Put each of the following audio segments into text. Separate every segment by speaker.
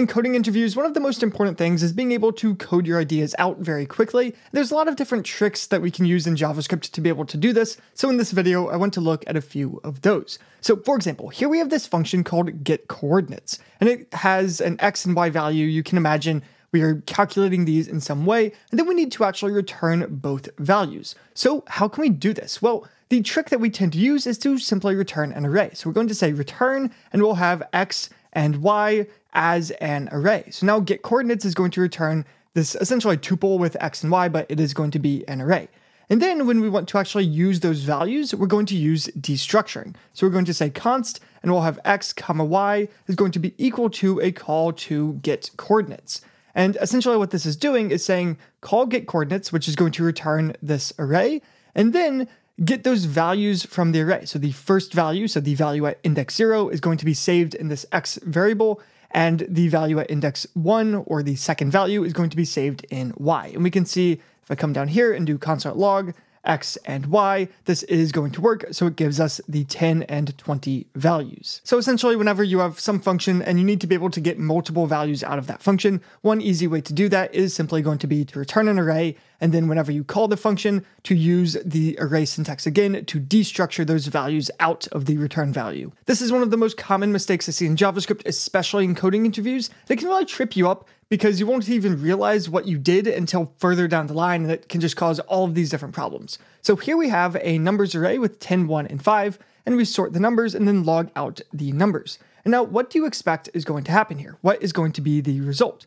Speaker 1: In coding interviews, one of the most important things is being able to code your ideas out very quickly. There's a lot of different tricks that we can use in JavaScript to be able to do this, so in this video, I want to look at a few of those. So for example, here we have this function called getCoordinates, and it has an x and y value. You can imagine we are calculating these in some way, and then we need to actually return both values. So how can we do this? Well, the trick that we tend to use is to simply return an array. So we're going to say return, and we'll have x and y as an array. So now get coordinates is going to return this essentially tuple with x and y, but it is going to be an array. And then when we want to actually use those values, we're going to use destructuring. So we're going to say const, and we'll have x comma y is going to be equal to a call to get coordinates. And essentially what this is doing is saying call get coordinates, which is going to return this array, and then get those values from the array. So the first value, so the value at index zero is going to be saved in this x variable, and the value at index 1 or the second value is going to be saved in y. And we can see if I come down here and do console.log x and y, this is going to work. So it gives us the 10 and 20 values. So essentially, whenever you have some function and you need to be able to get multiple values out of that function, one easy way to do that is simply going to be to return an array. And then whenever you call the function to use the array syntax again to destructure those values out of the return value. This is one of the most common mistakes I see in JavaScript, especially in coding interviews. They can really trip you up because you won't even realize what you did until further down the line, and it can just cause all of these different problems. So here we have a numbers array with 10, 1, and 5, and we sort the numbers and then log out the numbers. And now, what do you expect is going to happen here? What is going to be the result?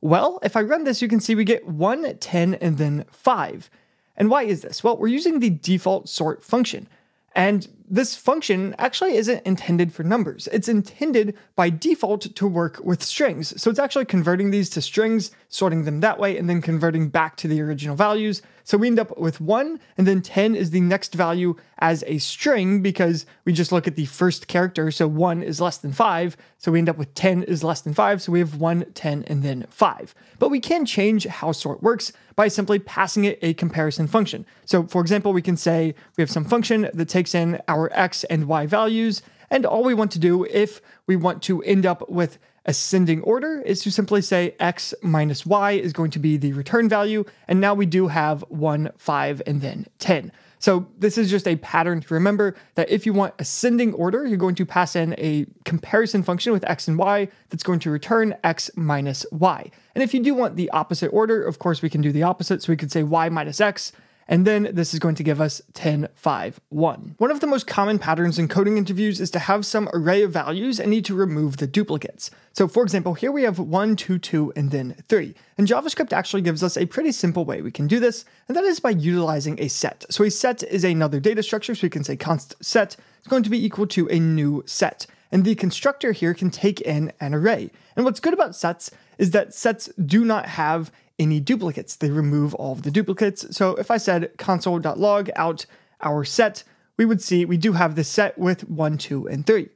Speaker 1: Well, if I run this, you can see we get 1, 10, and then 5. And why is this? Well, we're using the default sort function. And this function actually isn't intended for numbers. It's intended by default to work with strings. So it's actually converting these to strings, sorting them that way, and then converting back to the original values. So we end up with 1, and then 10 is the next value as a string because we just look at the first character. So 1 is less than 5. So we end up with 10 is less than 5. So we have 1, 10, and then 5. But we can change how sort works by simply passing it a comparison function. So for example, we can say we have some function that takes in our x and y values, and all we want to do if we want to end up with ascending order is to simply say x minus y is going to be the return value. And now we do have 1, 5, and then 10. So this is just a pattern to remember that if you want ascending order, you're going to pass in a comparison function with x and y that's going to return x minus y. And if you do want the opposite order, of course, we can do the opposite. So we could say y minus x and then this is going to give us 10, 5, 1. One of the most common patterns in coding interviews is to have some array of values and need to remove the duplicates. So for example, here we have 1, 2, 2, and then 3. And JavaScript actually gives us a pretty simple way we can do this, and that is by utilizing a set. So a set is another data structure, so we can say const set is going to be equal to a new set. And the constructor here can take in an array. And what's good about sets is that sets do not have any duplicates. They remove all of the duplicates. So if I said console.log out our set, we would see we do have this set with 1, 2, and 3.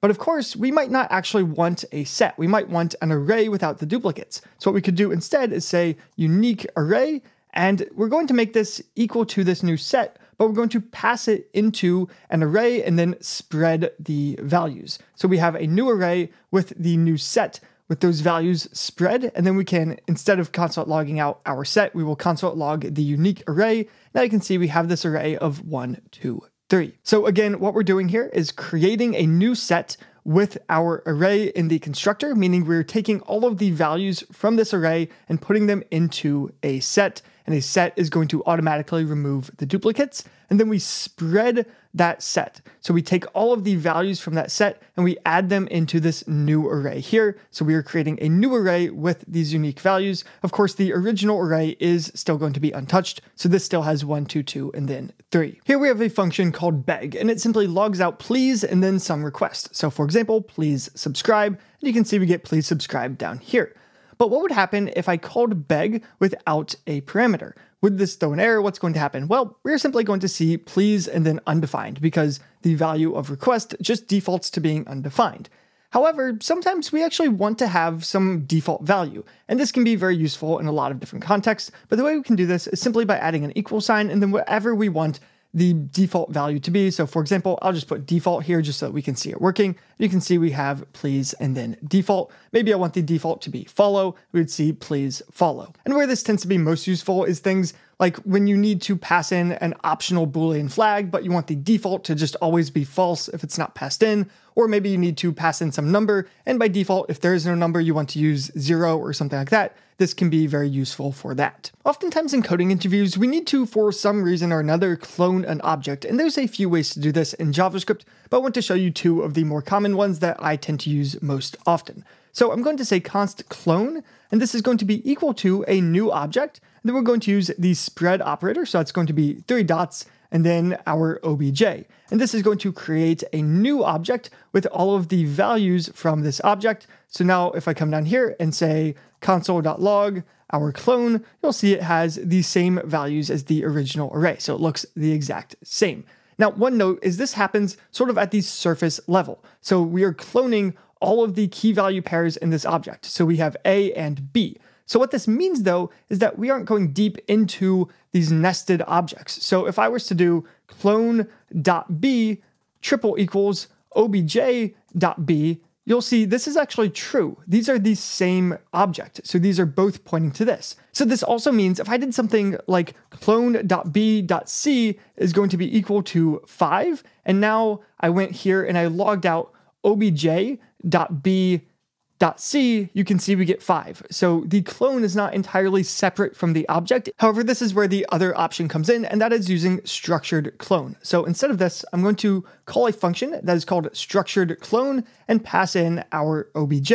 Speaker 1: But of course, we might not actually want a set. We might want an array without the duplicates. So what we could do instead is say unique array, and we're going to make this equal to this new set, but we're going to pass it into an array and then spread the values. So we have a new array with the new set, with those values spread. And then we can, instead of console logging out our set, we will console log the unique array. Now you can see we have this array of one, two, three. So again, what we're doing here is creating a new set with our array in the constructor, meaning we're taking all of the values from this array and putting them into a set and a set is going to automatically remove the duplicates. And then we spread that set. So we take all of the values from that set and we add them into this new array here. So we are creating a new array with these unique values. Of course, the original array is still going to be untouched. So this still has one, two, two, and then three. Here we have a function called beg, and it simply logs out please and then some request. So for example, please subscribe. And you can see we get please subscribe down here. But what would happen if I called beg without a parameter? Would this throw an error? What's going to happen? Well, we're simply going to see please and then undefined because the value of request just defaults to being undefined. However, sometimes we actually want to have some default value, and this can be very useful in a lot of different contexts, but the way we can do this is simply by adding an equal sign and then whatever we want the default value to be. So for example, I'll just put default here just so we can see it working. You can see we have please and then default. Maybe I want the default to be follow. We would see please follow. And where this tends to be most useful is things like when you need to pass in an optional Boolean flag, but you want the default to just always be false if it's not passed in, or maybe you need to pass in some number, and by default, if there is no number, you want to use zero or something like that, this can be very useful for that. Oftentimes in coding interviews, we need to, for some reason or another, clone an object, and there's a few ways to do this in JavaScript, but I want to show you two of the more common ones that I tend to use most often. So I'm going to say const clone, and this is going to be equal to a new object, then we're going to use the spread operator, so it's going to be three dots, and then our obj. And this is going to create a new object with all of the values from this object. So now if I come down here and say console.log, our clone, you'll see it has the same values as the original array. So it looks the exact same. Now, one note is this happens sort of at the surface level. So we are cloning all of the key value pairs in this object. So we have A and B. So what this means though is that we aren't going deep into these nested objects. So if I was to do clone.b triple equals obj.b, you'll see this is actually true. These are the same object. So these are both pointing to this. So this also means if I did something like clone.b.c is going to be equal to 5, and now I went here and I logged out obj.b .c, you can see we get 5. So the clone is not entirely separate from the object. However, this is where the other option comes in, and that is using structured clone. So instead of this, I'm going to call a function that is called structured clone and pass in our obj.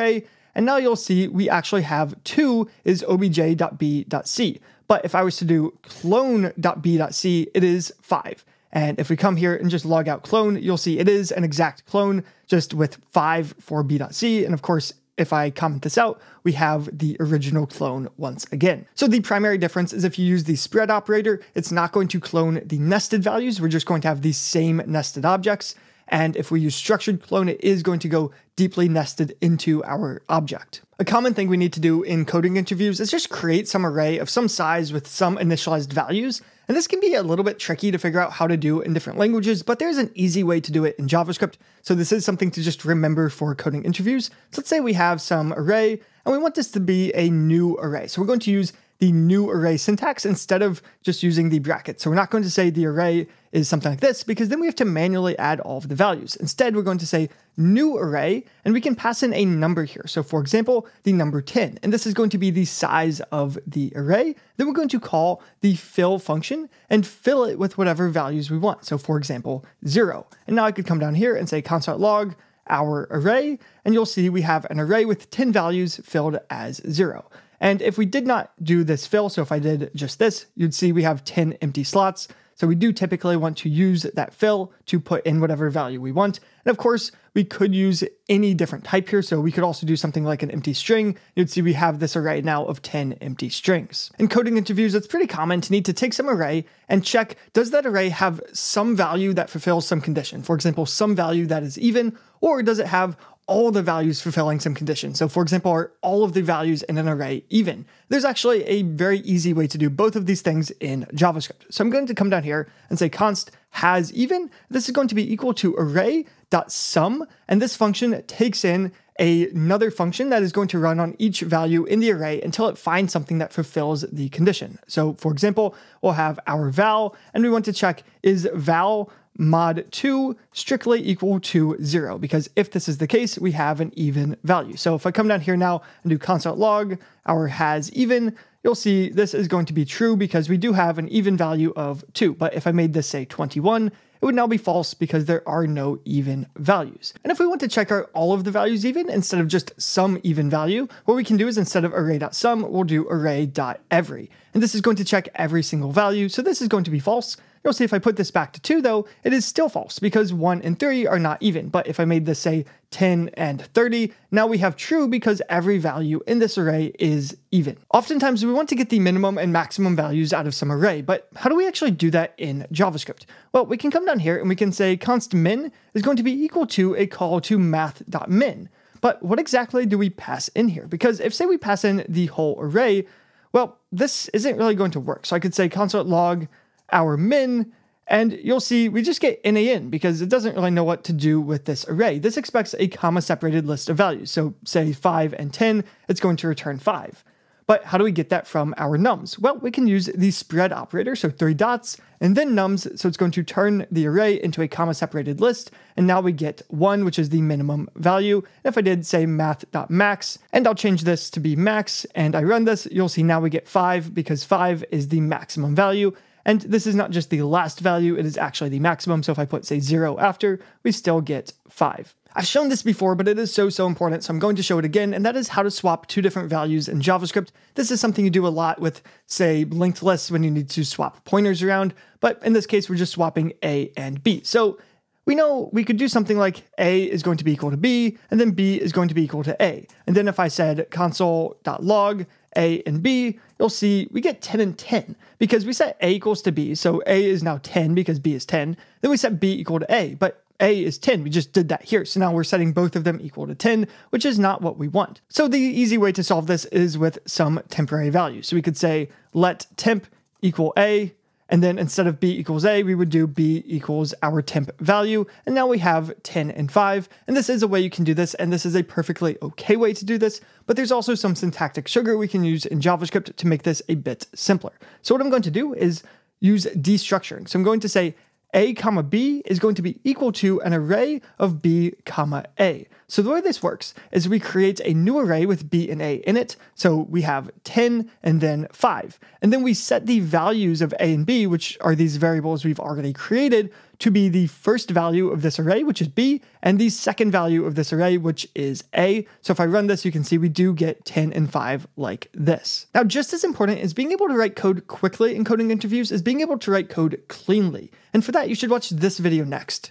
Speaker 1: And now you'll see we actually have 2 is obj.b.c. But if I was to do clone.b.c, it is 5. And if we come here and just log out clone, you'll see it is an exact clone just with 5 for b.c. And of course, if I comment this out, we have the original clone once again. So the primary difference is if you use the spread operator, it's not going to clone the nested values. We're just going to have the same nested objects. And if we use structured clone, it is going to go deeply nested into our object. A common thing we need to do in coding interviews is just create some array of some size with some initialized values. And this can be a little bit tricky to figure out how to do in different languages, but there's an easy way to do it in JavaScript. So this is something to just remember for coding interviews. So let's say we have some array and we want this to be a new array. So we're going to use the new array syntax instead of just using the bracket. So we're not going to say the array is something like this because then we have to manually add all of the values. Instead, we're going to say new array and we can pass in a number here. So for example, the number 10, and this is going to be the size of the array. Then we're going to call the fill function and fill it with whatever values we want. So for example, zero. And now I could come down here and say console.log our array, and you'll see we have an array with 10 values filled as zero. And if we did not do this fill, so if I did just this, you'd see we have 10 empty slots. So we do typically want to use that fill to put in whatever value we want. And of course, we could use any different type here. So we could also do something like an empty string. You'd see we have this array now of 10 empty strings. In coding interviews, it's pretty common to need to take some array and check, does that array have some value that fulfills some condition? For example, some value that is even, or does it have all the values fulfilling some condition. So for example, are all of the values in an array even? There's actually a very easy way to do both of these things in JavaScript. So I'm going to come down here and say const has even. This is going to be equal to array.some, and this function takes in a, another function that is going to run on each value in the array until it finds something that fulfills the condition. So for example, we'll have our val, and we want to check is val mod 2 strictly equal to 0, because if this is the case, we have an even value. So if I come down here now and do console log our has even, you'll see this is going to be true because we do have an even value of 2. But if I made this say 21, it would now be false because there are no even values. And if we want to check out all of the values even instead of just some even value, what we can do is instead of array.some, we'll do array.every. And this is going to check every single value. So this is going to be false. You'll see if I put this back to 2 though, it is still false because 1 and 3 are not even. But if I made this say 10 and 30, now we have true because every value in this array is even. Oftentimes we want to get the minimum and maximum values out of some array, but how do we actually do that in JavaScript? Well, we can come down here and we can say const min is going to be equal to a call to math.min. But what exactly do we pass in here? Because if say we pass in the whole array, well, this isn't really going to work. So I could say console log our min, And you'll see we just get NaN because it doesn't really know what to do with this array. This expects a comma separated list of values. So say 5 and 10, it's going to return 5. But how do we get that from our nums? Well, we can use the spread operator, so three dots, and then nums, so it's going to turn the array into a comma separated list, and now we get 1, which is the minimum value. If I did say math.max, and I'll change this to be max, and I run this, you'll see now we get 5, because 5 is the maximum value, and this is not just the last value, it is actually the maximum. So if I put, say, 0 after, we still get 5. I've shown this before, but it is so, so important, so I'm going to show it again, and that is how to swap two different values in JavaScript. This is something you do a lot with, say, linked lists when you need to swap pointers around, but in this case, we're just swapping A and B. So we know we could do something like A is going to be equal to B, and then B is going to be equal to A. And then if I said console.log A and B, you'll see we get 10 and 10 because we set A equals to B, so A is now 10 because B is 10. Then we set B equal to A, but a is 10. We just did that here. So now we're setting both of them equal to 10, which is not what we want. So the easy way to solve this is with some temporary value. So we could say let temp equal A, and then instead of b equals a, we would do b equals our temp value. And now we have 10 and 5. And this is a way you can do this, and this is a perfectly okay way to do this. But there's also some syntactic sugar we can use in JavaScript to make this a bit simpler. So what I'm going to do is use destructuring. So I'm going to say a comma b is going to be equal to an array of b comma a. So the way this works is we create a new array with b and a in it. So we have 10 and then 5. And then we set the values of a and b, which are these variables we've already created, to be the first value of this array, which is b, and the second value of this array, which is a. So if I run this, you can see we do get 10 and 5 like this. Now, just as important as being able to write code quickly in coding interviews is being able to write code cleanly. And for that, you should watch this video next.